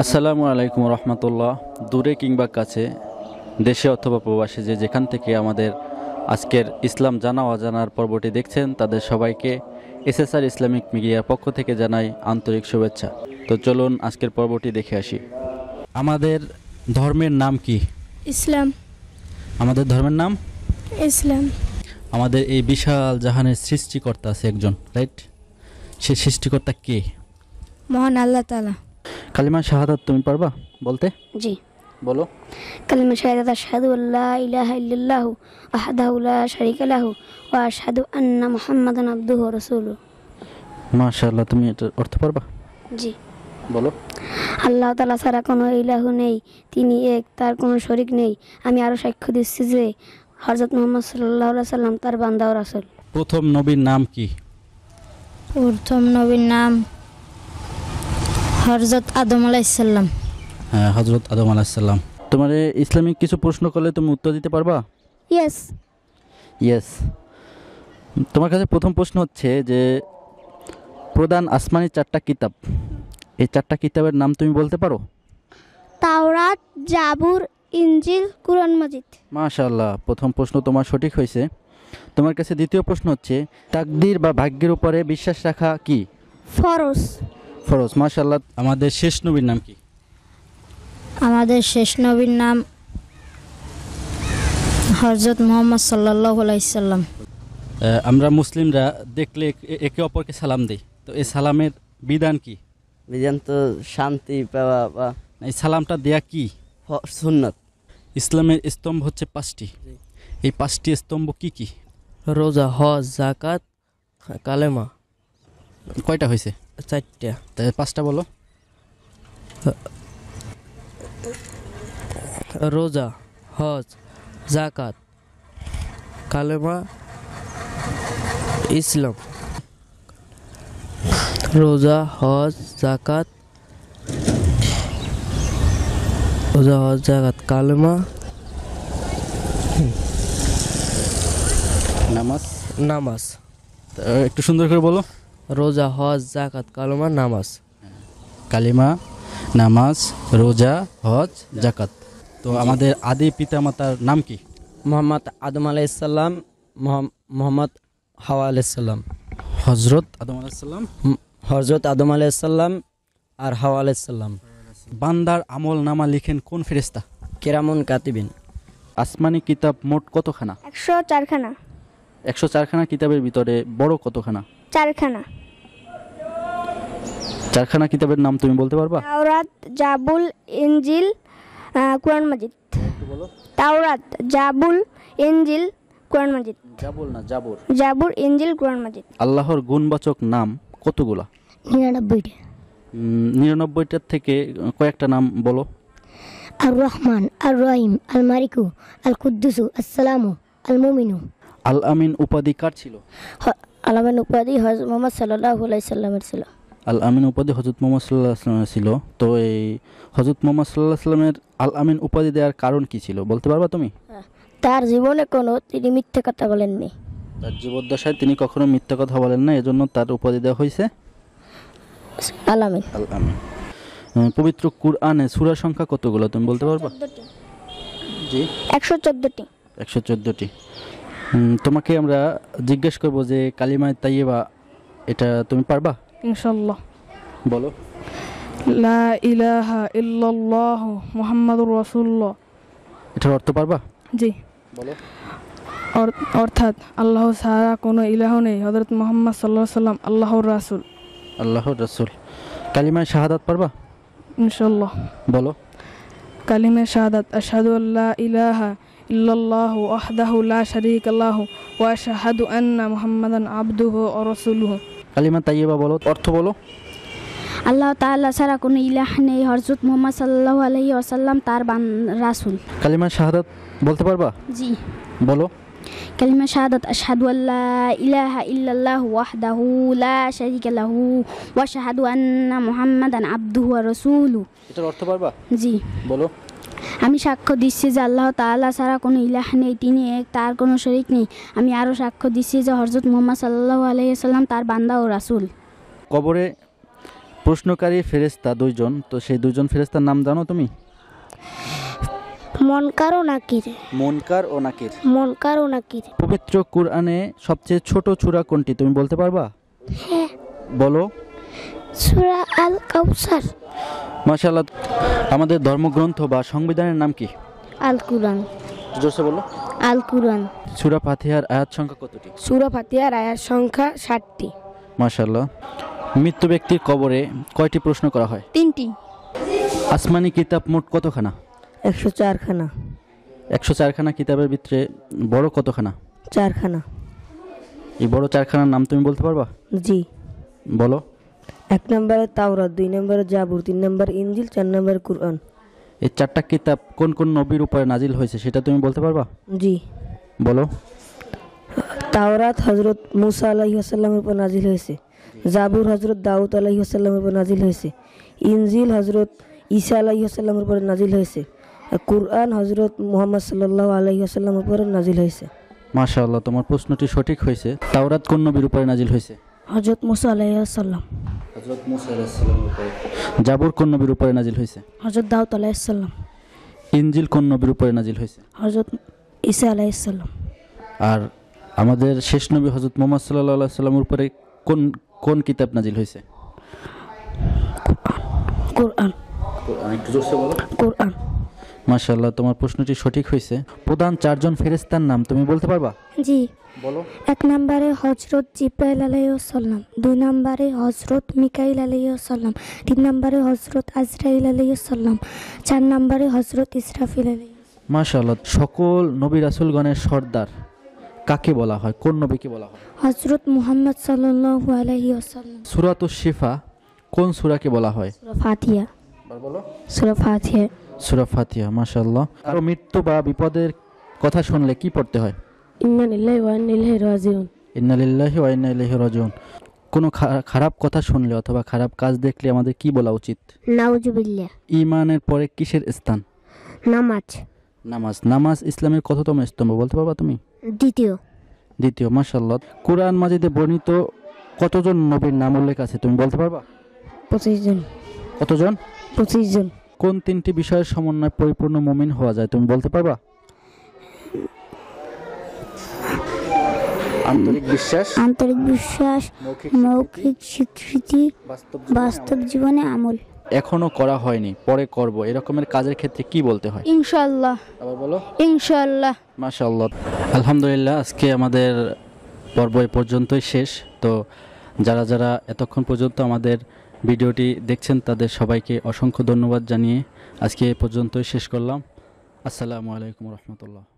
আসসালামু আলাইকুম রহমতুল্লাহ। দূরে কিংবা কাছে দেশে অথবা প্রবাসে যে যেখান থেকে আমাদের আজকের ইসলাম জানা অজানার পর্বটি দেখছেন তাদের সবাইকে এসএসআর ইসলামিক মিডিয়ার পক্ষ থেকে জানাই আন্তরিক শুভেচ্ছা। তো চলুন আজকের পর্বটি দেখে আসি। আমাদের ধর্মের নাম কি? ইসলাম। আমাদের ধর্মের নাম? ইসলাম। আমাদের এই বিশাল জাহানের সৃষ্টিকর্তা আছে একজন রাইট? সে সৃষ্টিকর্তা কে? মহান আল্লাহ তালা কালিমা শাহাদাত তুমি পারবা? বলতে? জি। বলো। কালিমা শাহাদাত আশহাদু আল্লা ইলাহা ইল্লাল্লাহু ওয়াহদাহু লা শারীকা লাহু ওয়া আশহাদু আন্না মুহাম্মাদান আবদুহু ওয়া রাসূলুহু। মাশাআল্লাহ তুমি এটার অর্থ পারবা? জি। বলো। আল্লাহ তাআলা ছাড়া কোনো ইলাহু নেই তিনি এক তার কোনো শরীক নেই। আমি আরও সাক্ষ্য দিচ্ছি যে হযরত মুহাম্মদ সাল্লাল্লাহু আলাইহি সাল্লাম তার বান্দা ও রাসূল। প্রথম নবীর নাম কি? প্রথম নবীর নাম হরজত আদম আলাইসাল্লাম হ্যাঁ হজরত আদম আলাইসাল্লাম তোমার ইসলামিক কিছু প্রশ্ন করলে তুমি উত্তর দিতে পারবা? ইয়েস ইয়েস তোমার কাছে প্রথম প্রশ্ন হচ্ছে যে প্রধান আসমানি চারটা কিতাব এই চারটা কিতাবের নাম তুমি বলতে পারো? তাওরাত জাবুর ইঞ্জিল কুরআন মাজিদ। মাশাআল্লাহ প্রথম প্রশ্ন তোমার সঠিক হয়েছে। তোমার কাছে দ্বিতীয় প্রশ্ন হচ্ছে তাকদির বা ভাগ্যের উপরে বিশ্বাস রাখা কি? ফরজ। ফরজ মাশাআল্লাহ আমাদের শেষ নবীর নাম কি? আমাদের শেষ নবীর নাম হরজত মোহাম্মদ সাল্লাহ আলাইসাল্লাম আমরা মুসলিমরা দেখলে একে অপরকে সালাম দিই। তো এই সালামের বিধান কি? বিধান তো শান্তি পাওয়া বা এই সালামটা দেয়া কি? সুন্নত। ইসলামের স্তম্ভ হচ্ছে পাঁচটি। এই পাঁচটি স্তম্ভ কি কি? রোজা হজ জাকাত কালেমা। কয়টা হয়েছে? চারটা। পাঁচটা বলো। রোজা হজ জাকাত কালেমা ইসলাম। রোজা হজ জাকাত রোজা হজ জাকাত কালেমা। নামাজ। নামাজ। একটু সুন্দর করে বলো। রোজা হজ জাকাত কালেমা নামাজ। কালিমা নামাজ রোজা হজ জাকাত তো আমাদের আদি পিতামাতার নাম কি? মোহাম্মদ আদম আলাইসাল্লাম মোহাম্মদ হাওয়া আলাইসাল্লাম হজরত আদম আলাইসাল্লাম হজরত আদম আলাইসাল্লাম আর হাওয়া আলাইসাল্লাম বান্দার আমল নামা লিখেন কোন ফেরেস্তা কেরামন কাতিবিন। আসমানি কিতাব মোট কতখানা? একশো চারখানা। একশো চারখানা কিতাবের ভিতরে বড় কতখানা? চারখানা। চারখানা কিতাবের নাম তুমি বলতে পারবা? তাওরাত জাবুল ইনজিল আহ, কোরআন মাজিদ। তাওরাত জাবুল ইনজিল কোরআন মাজিদ। জাবুল না জাবুর? জাবুর ইনজিল কোরআন মাজিদ। আল্লাহর গুণবাচক নাম কতগুলা? নিরানব্বইটা। নিরানব্বইটার থেকে কয়েকটা নাম বলো। আর রহমান আর রহিম আল মারিকু আল কুদ্দুসু আসসালামু আল মুমিনু আল আমিন উপাধি কার ছিল? আলামান উপাধি হজ মোহাম্মদ সাল্লাহ সাল্লামের ছিল। আল আমিন উপাধি হজরত মোহাম্মদ সাল্লাহ আসলামের ছিল। তো এই হজরত মোহাম্মদ সাল্লাহ আসলামের আল আমিন উপাধি দেওয়ার কারণ কি ছিল? বলতে পারবা তুমি? তার জীবনে কোনো তিনি মিথ্যে কথা বলেননি। তার জীবদ্দশায় তিনি কখনো মিথ্যা কথা বলেন না এজন্য তার উপাধি দেওয়া হয়েছে? আলামিন আল আমিন পবিত্র কুরআনে সূরা সংখ্যা কতগুলো তুমি বলতে পারবা? জি। একশো চোদ্দটি। একশো চোদ্দোটি। তোমাকে আমরা জিজ্ঞেস করব যে কালিমায় তাইয়েবা এটা তুমি পারবা? ইনশাল্লাহ বলো। লা ইলাহা ইল্লাল্লাহ মুহাম্মাদুর রাসূলুল্লাহ। এটার অর্থ পারবা? জি। বলো। অর্থাৎ আল্লাহ ছাড়া কোনো ইলাহ নেই। হযরত মুহাম্মদ সাল্লাল্লাহু আলাইহি সাল্লাম আল্লাহর রাসূল। আল্লাহর রাসূল। কালিমায় শাহাদাত পারবা? ইনশাল্লাহ বলো। কালিমে শাহাদাত আশহাদু আল্লা ইলাহা ইল্লাল্লাহু ওয়াহদাহু লা শারীকা লাহু ওয়া আশহাদু আন্না মুহাম্মাদান আবদুহু ওয়া রাসূলুহু। কালিমা তাইয়েবা বলো অর্থ বলো। আল্লাহ তাআলা ছাড়া কোনো ইলাহ নেই হযরত মুহাম্মদ সাল্লাল্লাহু আলাইহি ওয়াসাল্লাম তার বান রাসূল। কালিমা শাহাদাত বলতে পারবা? জি। বলো। কালিমা শাহাদাত আশহাদু আল্লা ইলাহা ইল্লাল্লাহু ওয়াহদাহু লা শারীকা লাহু ওয়া আশহাদু আন্না মুহাম্মাদান আবদুহু ওয়া রাসূলুহু। এটার অর্থ পারবা? জি। বলো। আমি সাক্ষ্য দিচ্ছি যে আল্লাহ তাআলা ছাড়া কোনো ইলাহ নেই তিনি এক তার কোনো শরিক নেই। আমি আরও সাক্ষ্য দিচ্ছি যে হরজত মুহাম্মদ সাল্লাল্লাহু আলাইহি সাল্লাম তার বান্দা ও রাসুল। কবরে প্রশ্নকারী ফেরেস্তা দুইজন তো সেই দুইজন ফেরেস্তার নাম জানো তুমি? মনকার ও নাকির। মনকার ও নাকির। মনকার ও নাকির। পবিত্র কুরআনে সবচেয়ে ছোট সূরা কোনটি তুমি বলতে পারবা? হ্যাঁ। বলো। সুরা আল কাউসার মাশাআল্লাহ আমাদের ধর্মগ্রন্থ বা সংবিধানের নাম কি? আল কুরআন জোরসে বলো। আল কুরআন সূরা ফাতিহার আয়াত সংখ্যা কতটি? সুরা ফাতিহার আয়ার সংখ্যা ষাটটি। মাশাআল্লাহ মৃত্যু ব্যক্তির কবরে কয়টি প্রশ্ন করা হয়? তিনটি। আসমানি কিতাব মোট কতখানা? একশো চারখানা। একশো চারখানা কিতাবের ভিতরে বড় কতখানা? চারখানা। এই বড় চারখানার নাম তুমি বলতে পারবা? জি। বলো। এক নম্বরে তাওরাত দুই নম্বরে জাবুর তিন নম্বর ইঞ্জিল চার নম্বরে কুরআন। এই চারটা কিতাব কোন কোন নবীর উপরে নাজিল হয়েছে সেটা তুমি বলতে পারবা? জি। বলো। তাওরাত হজরত মুসা আলাহি আসাল্লামের উপর নাজিল হয়েছে। জাবুর হজরত দাউদ আলাহি আসাল্লামের উপর নাজিল হয়েছে। ইনজিল হজরত ঈসা আলাহি আসাল্লামের উপর নাজিল হয়েছে। কুরআন হজরত মুহাম্মদ সাল্লাহ আলাহি আসাল্লামের উপর নাজিল হয়েছে। মাশাআল্লাহ তোমার প্রশ্নটি সঠিক হয়েছে। তাওরাত কোন নবীর উপরে নাজিল হয়েছে? হজরত মুসা আলাইহি সাল্লাম হযরত মুসা আলাইহিস উপরে। জাবুর কোন নবীর উপরে নাজিল হয়েছে? হজরত দাউদ আলাইহি সাল্লাম ইনজিল কোন নবীর উপরে নাজিল হয়েছে? হজরত ঈসা আলাইহি সাল্লাম আর আমাদের শেষ নবী হযরত মুহাম্মদ সাল্লাল্লাহু আলাইহি সাল্লামের উপরে কোন কোন কিতাব নাজিল হয়েছে? কোরআন একটু জোরসে বলো। কোরআন। মাশাআল্লাহ তোমার প্রশ্নটি সঠিক হয়েছে। প্রধান চারজন ফেরেশতার নাম তুমি বলতে পারবা? জি। বলো। এক নম্বরে হজরত জিব্রাইল আলাইসাল্লাম দুই নম্বরে হজরত মিকাইল আলাইসাল্লাম তিন নম্বরে হজরত আজরাইল আলাইসাল্লাম চার নম্বরে হজরত ইসরাফিল আলাই মাশাআল্লাহ সকল নবী রাসূলগণের সর্দার কাকে বলা হয়? কোন নবীকে বলা হয়? হজরত মুহাম্মদ সাল্লাল্লাহু আলাইহি ওয়াসাল্লাম। সূরাতুশ শিফা কোন সূরাকে বলা হয়? সূরা ফাতিহা বলো। সূরা ফাতিহা। সূরা ফাতিহা মাশাআল্লাহ। আর মৃত্যু বা বিপদের কথা শুনলে কি পড়তে হয়? ইন্না লিল্লাহি ওয়া ইন্না ইলাইহি রাজিউন। ইন্না লিল্লাহি ওয়া ইন্না ইলাইহি রাজিউন। কোনো খারাপ কথা শুনলে অথবা খারাপ কাজ দেখলে আমাদের কি বলা উচিত? নাউজুবিল্লাহ ইমানের পরে কিসের স্থান? নামাজ। নামাজ। নামাজ ইসলামের কততম স্তম্ভ বলতে পারবা তুমি? দ্বিতীয়। দ্বিতীয় মাশাআল্লাহ। কোরআন মাজিদে বর্ণিত কতজন নবীর নাম উল্লেখ আছে তুমি বলতে পারবা? পঁচিশ জন। কতজন? পঁচিশ জন কোন তিনটি বিষয়ের সমন্বয়ে পরিপূর্ণ মুমিন হওয়া যায় তুমি বলতে পারবা? আন্তরিক বিশ্বাস আন্তরিক বিশ্বাস মৌখিক স্বীকৃতি বাস্তব জীবনে আমল। এখনও করা হয়নি পরে করব। এরকমের কাজের ক্ষেত্রে কি বলতে হয়? ইনশাআল্লাহ। আবার বলো। ইনশাআল্লাহ। মাশাআল্লাহ। আলহামদুলিল্লাহ আজকে আমাদের পর্ব এ পর্যন্তই শেষ। তো যারা যারা এতক্ষণ পর্যন্ত আমাদের ভিডিওটি দেখছেন তাদের সবাইকে অসংখ্য ধন্যবাদ জানিয়ে আজকে এ পর্যন্তই শেষ করলাম। আসসালামু আলাইকুম রহমতুল্লাহ।